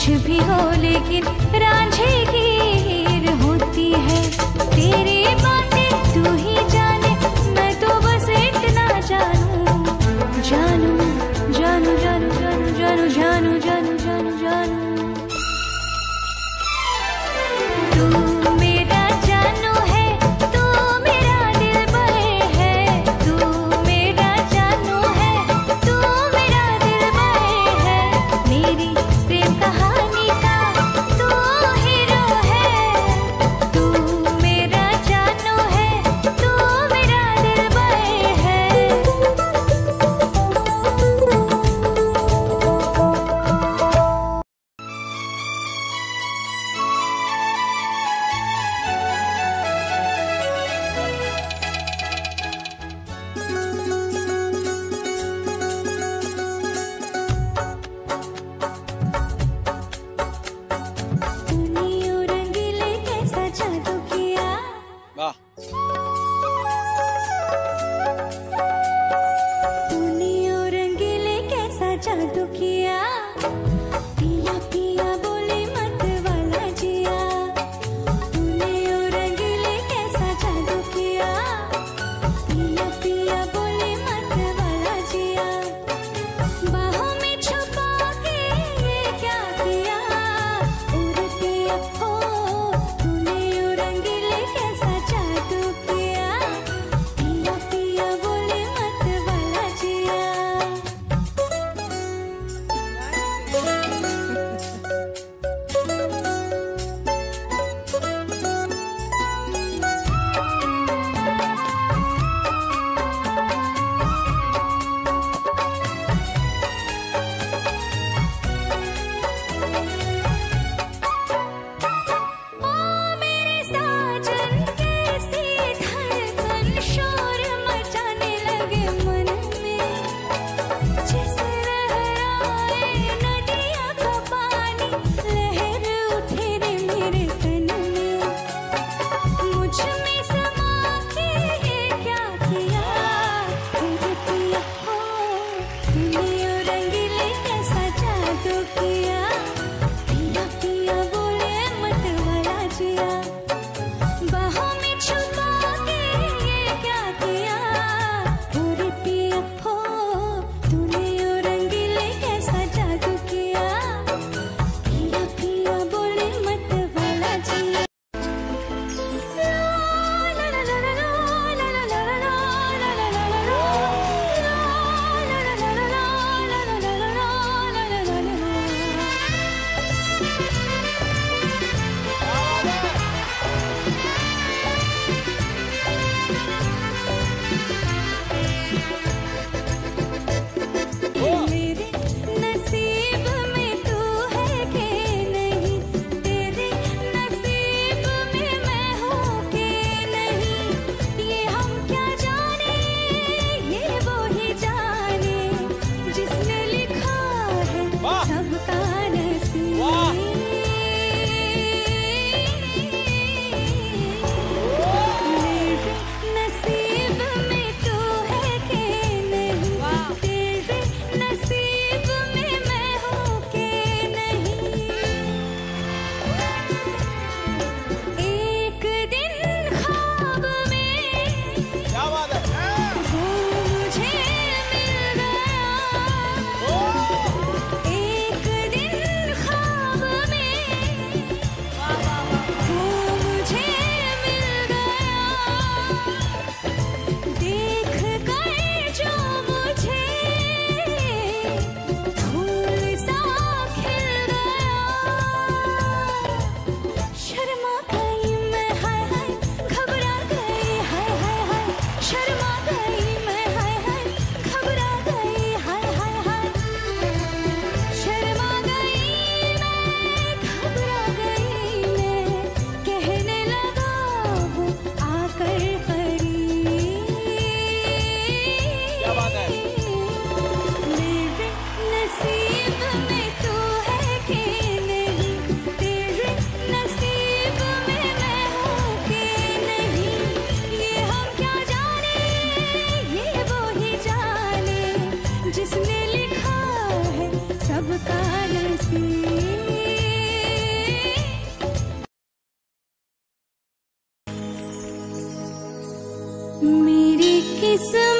कुछ भी हो लेकिन रांझे की होती है। तेरे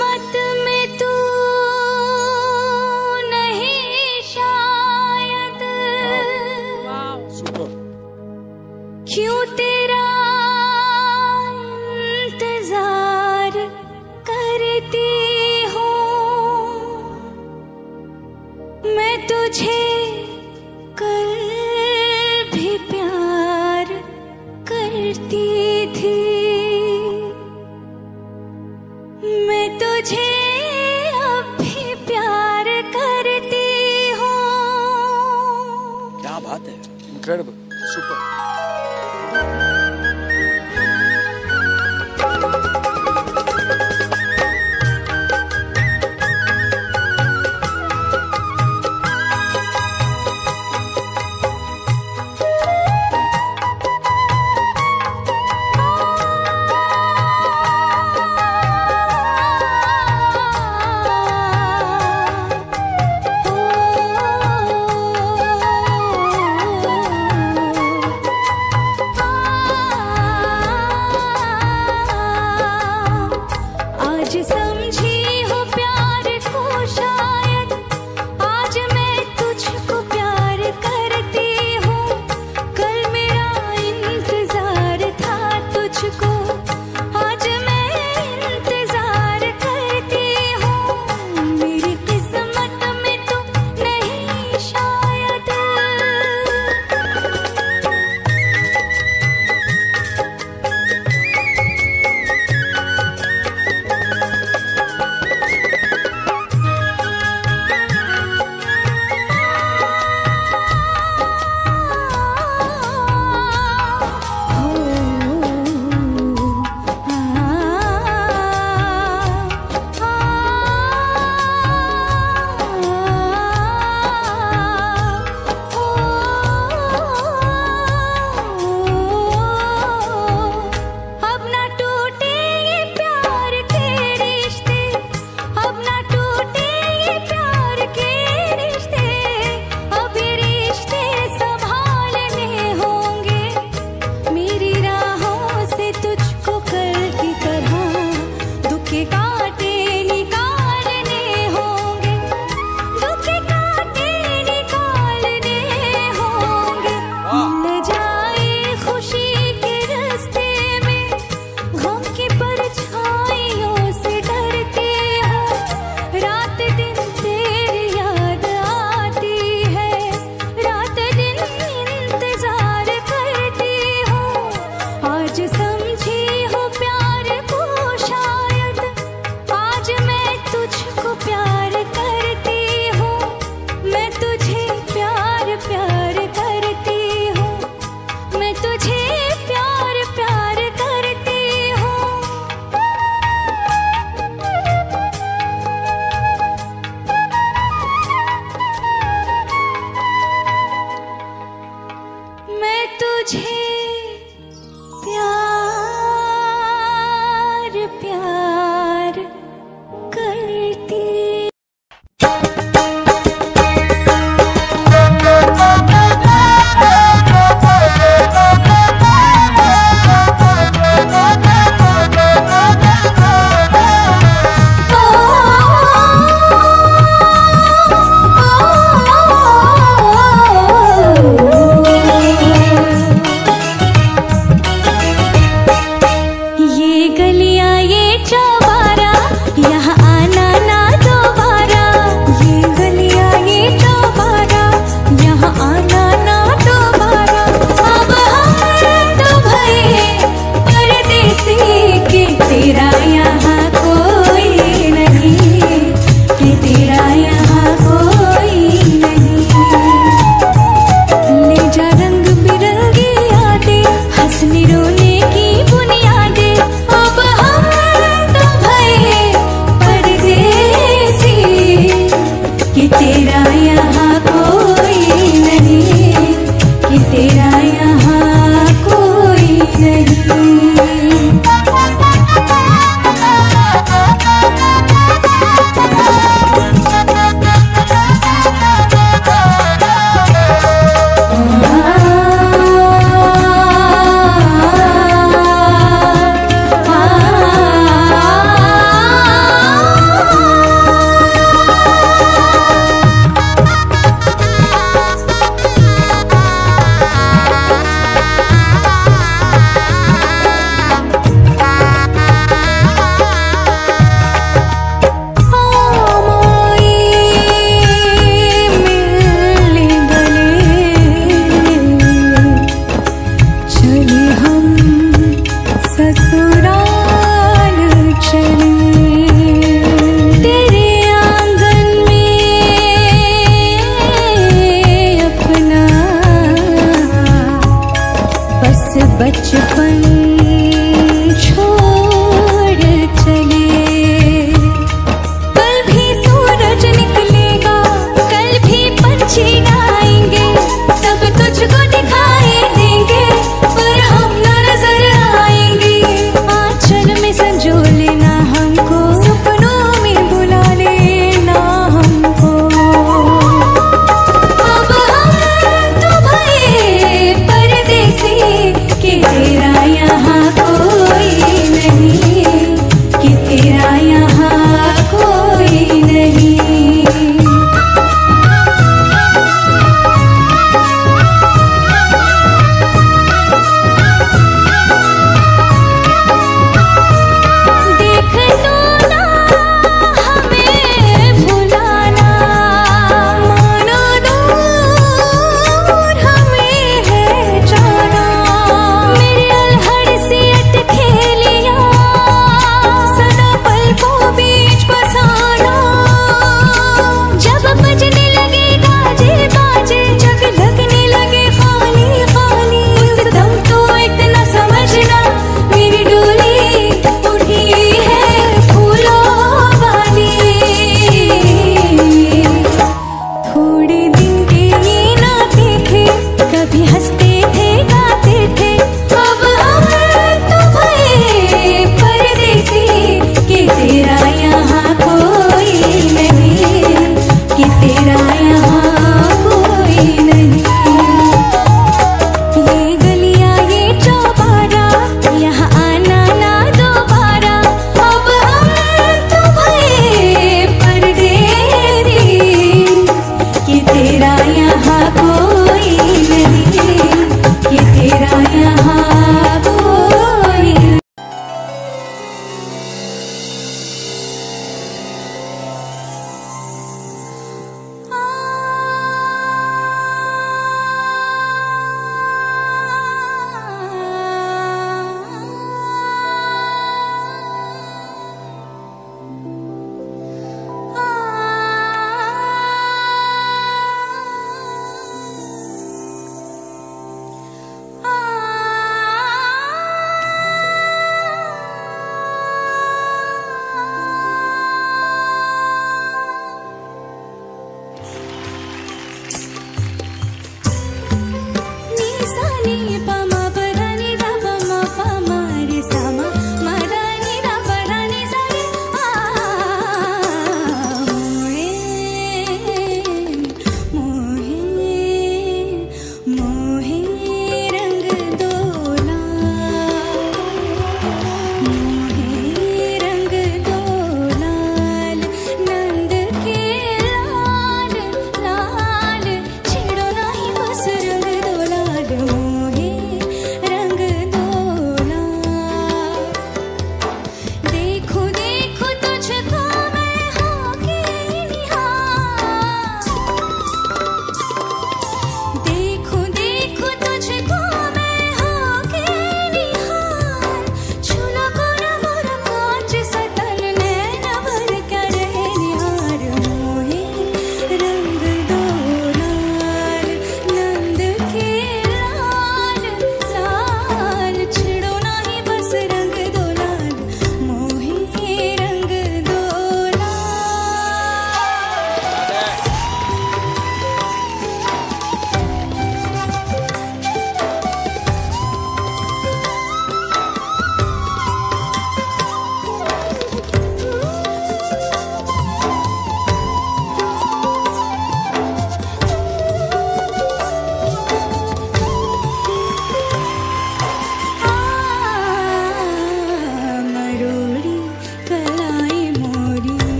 my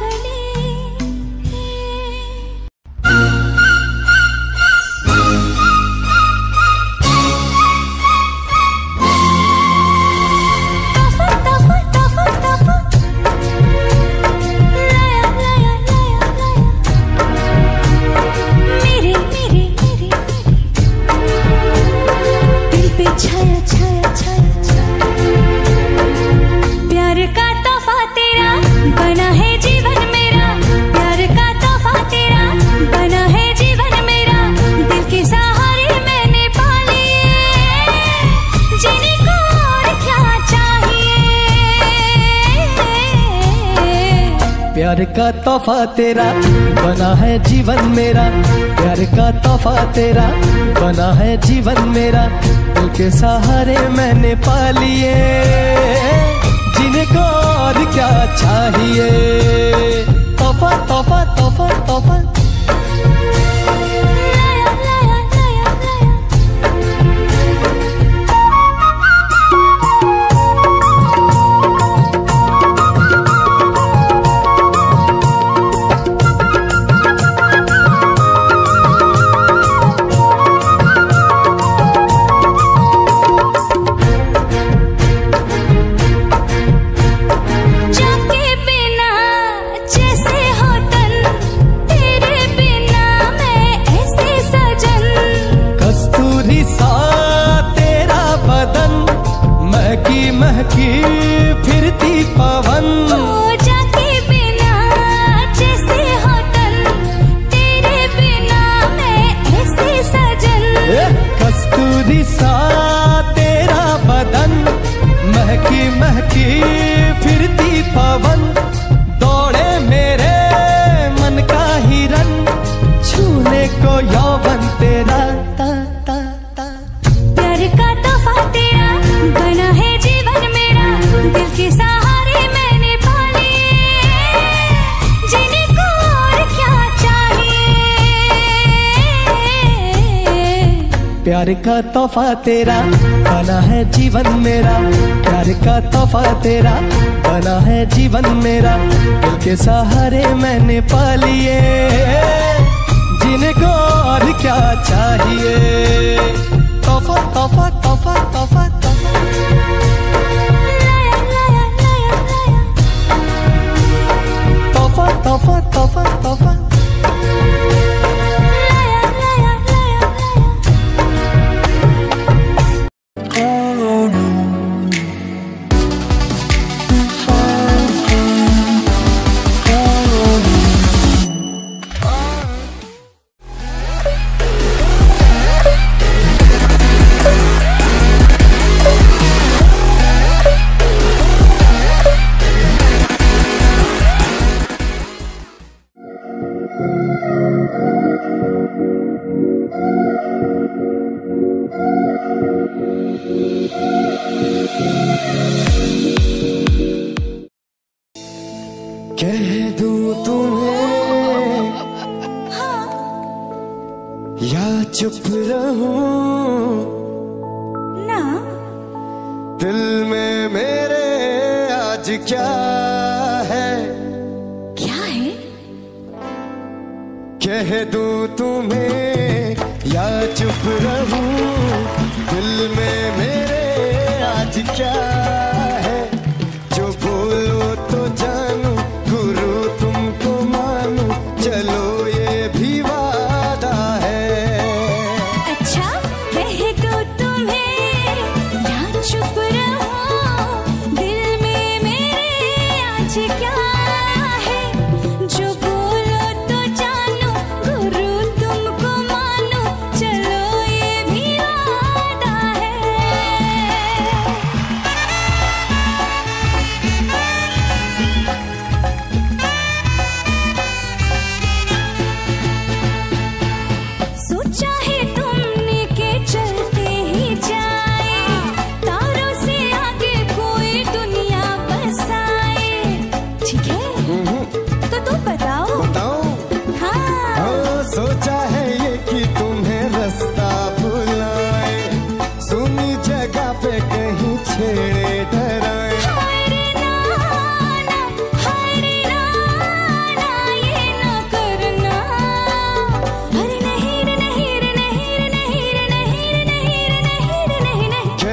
Cách तोहफा तेरा, बना है जीवन मेरा। प्यार का तोहफा तेरा, बना है जीवन मेरा। दिल के सहारे मैंने पा लिए। जिनको और क्या चाहिए? तोहफा तोहफा तोहफा तोहफा। प्यार का तोहफा तेरा, बना है जीवन मेरा। प्यार का तोहफा तेरा, बना है जीवन मेरा। दिल के सहारे मैंने पा लिए जिनको और क्या चाहिए। तोहफा तोहफा तोहफा तोहफा। तोहफा तोहफा तोहफा तोहफा।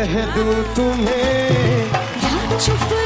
कह दूँ तुम्हें। चुप